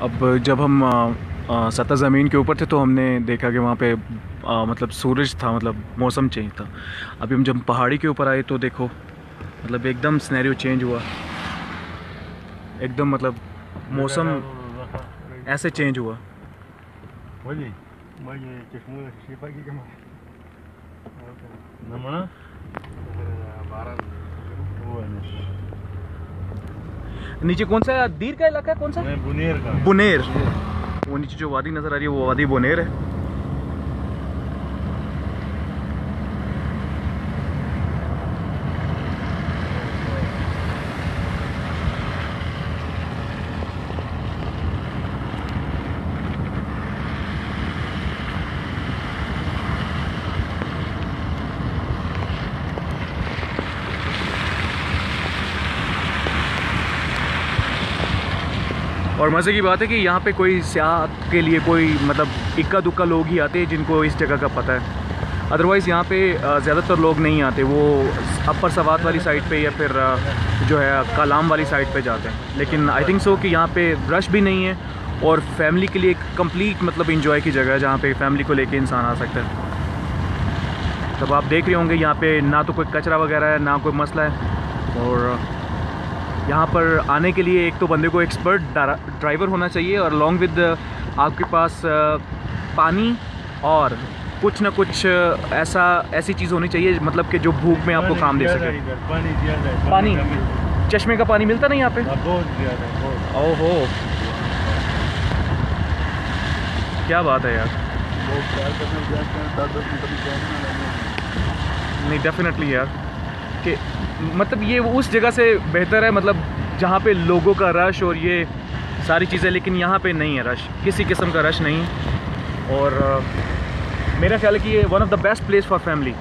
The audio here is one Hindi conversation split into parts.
अब जब हम सतह ज़मीन के ऊपर थे तो हमने देखा कि वहाँ पे आ, मतलब सूरज था मतलब मौसम चेंज था। अभी हम जब पहाड़ी के ऊपर आए तो देखो मतलब एकदम स्नैरियो चेंज हुआ। एकदम मतलब मौसम ऐसे चेंज हुआ। नीचे कौन सा दीर का इलाका है कौन सा? बुनेर का बुनेर। वो नीचे जो वादी नज़र आ रही है वो वादी बुनेर है। और मज़े की बात है कि यहाँ पे कोई स्याह के लिए कोई मतलब इक्का दुक्का लोग ही आते हैं जिनको इस जगह का पता है। अदरवाइज़ यहाँ पे ज़्यादातर लोग नहीं आते। वो अपर सवात वाली साइड पे या फिर जो है, कलाम वाली साइड पे जाते हैं। लेकिन आई थिंक सो कि यहाँ पे रश भी नहीं है और फैमिली के लिए एक कंप्लीट मतलब इंजॉय की जगह है जहाँ पे फैमिली को लेके इंसान आ सकता है। तब आप देख रहे होंगे यहाँ पे ना तो कोई कचरा वगैरह है, ना कोई मसला है और यहाँ पर आने के लिए एक तो बंदे को एक्सपर्ट ड्राइवर होना चाहिए और लॉन्ग विद आपके पास पानी और कुछ ना कुछ ऐसा ऐसी चीज़ होनी चाहिए मतलब कि जो भूख में आपको काम दे सके। पानी पानी चश्मे का पानी मिलता नहीं यहाँ पे? बहुत ओहो। क्या बात है यार। नहीं डेफिनेटली यार। कि मतलब ये उस जगह से बेहतर है मतलब जहाँ पे लोगों का रश और ये सारी चीज़ें लेकिन यहाँ पे नहीं है रश किसी किस्म का रश नहीं। और uh, मेरा ख्याल है कि ये one of the best place for family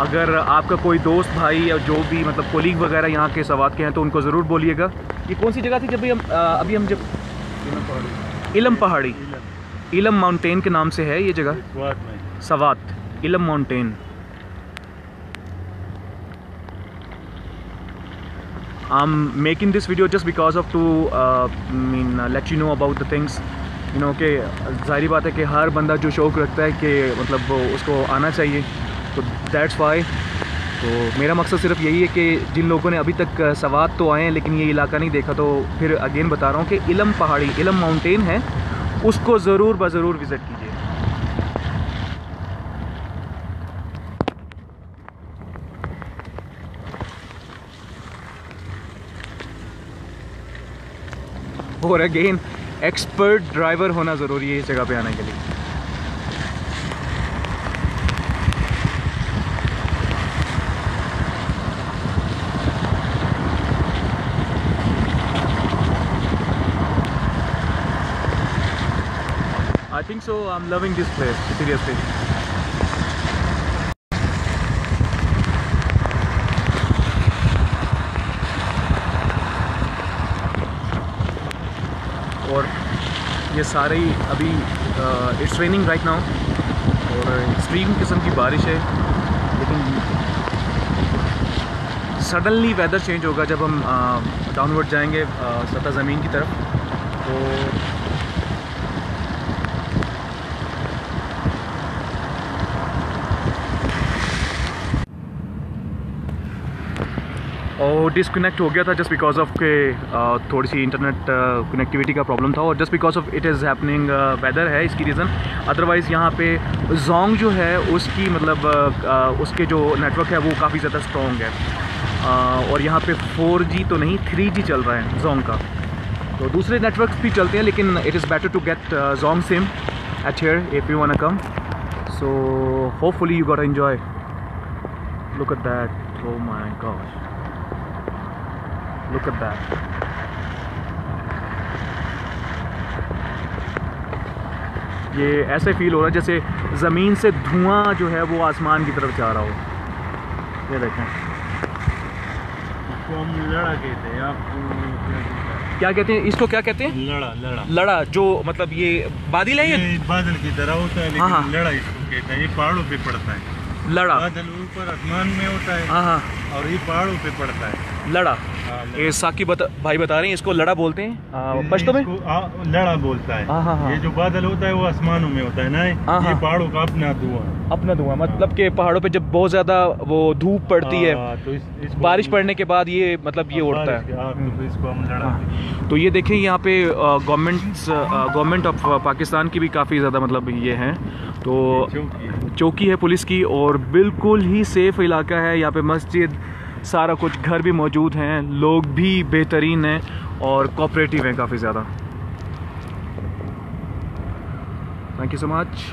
अगर आपका कोई दोस्त भाई या जो भी मतलब कोलीग वगैरह यहाँ के सवाद के हैं तो उनको ज़रूर बोलिएगा। ये कौन सी जगह थी जब भी हम अभी हम जब इलम पहाड़ी। इलम माउंटेन के नाम से है ये जगह? Swat Elum mountain I'm making this video just because of to uh, mean uh, let you know about the things. You know कि ज़ाहिर बात है कि हर बंदा जो शौक़ रखता है कि मतलब उसको आना चाहिए तो दैट्स वाई तो मेरा मकसद सिर्फ़ यही है कि जिन लोगों ने अभी तक सवाद तो आए हैं लेकिन ये इलाका नहीं देखा तो फिर अगेन बता रहा हूँ कि इलम पहाड़ी इलम माउंटेन है उसको ज़रूर ब ज़रूर विज़िट कीजिए। और अगेन एक्सपर्ट ड्राइवर होना ज़रूरी है इस जगह पे आने के लिए। I think so I am loving this place seriously और ये सारे ही अभी इट्स ट्रेनिंग राइट नाउ और एक्सट्रीम किस्म की बारिश है, लेकिन सडनली वेदर चेंज होगा जब हम डाउनवर्ड जाएँगे सतह ज़मीन की तरफ़। तो और डिसकनेक्ट हो गया था जस्ट बिकॉज़ ऑफ़ के थोड़ी सी इंटरनेट कनेक्टिविटी का प्रॉब्लम था और just because of it is happening weather है इसकी रीज़न अदरवाइज़ यहाँ पे जोंग जो है उसकी मतलब uh, उसके जो नेटवर्क है वो काफ़ी ज़्यादा स्ट्रॉन्ग है। uh, और यहाँ पे 4G तो नहीं 3G चल रहा है जोंग का। तो दूसरे नेटवर्क भी चलते हैं लेकिन it is better to get Jong SIM at here if you want come so hopefully you got enjoy look at that. Oh my gosh. Look at that. ये ऐसे फील हो रहा है जैसे ज़मीन से धुआँ जो है वो आसमान की तरफ़ जा रहा हो। ये देखें। इसको हम लड़ा कहते हैं आप क्या कहते हैं? इसको क्या कहते हैं? लड़ा लड़ा। लड़ा जो मतलब ये बादल है ये? बादल की तरह होता है हाँ, हाँ। लेकिन लड़ा इसको कहते हैं ये पहाड़ों पे पड़ता है। लड़ा। बादल ऊपर आसमान में होता है हाँ हाँ। और ये पहाड़ों पे पड़ता है। लड़ा। हाँ, ये साकी बता, भाई बता रहे हैं इसको लड़ा बोलते हैं? आ, पश्तो में लड़ा बोलता है। हाँ, हाँ, हाँ। ये जो बादल होता है वो आसमानों में होता है ना? हाँ, ये हाँ। पहाड़ों का अपना धुआँ। अपना धुआँ मतलब कि पहाड़ों पे जब बहुत ज़्यादा वो धूप पड़ती है हाँ, तो इस, इसको बारिश पड़ने के बाद ये मतलब ये हाँ, उड़ता है। हाँ, तो इसको हम लड़ा हाँ। तो ये देखें यहाँ पे गवर्नमेंट गवर्नमेंट ऑफ़ पाकिस्तान की भी काफ़ी ज़्यादा मतलब ये हैं। तो चौकी है पुलिस की और बिल्कुल ही सेफ़ इलाका है, यहाँ पे मस्जिद, सारा कुछ, घर भी मौजूद हैं, लोग भी बेहतरीन हैं और कोऑपरेटिव हैं काफ़ी ज़्यादा। Thank you so much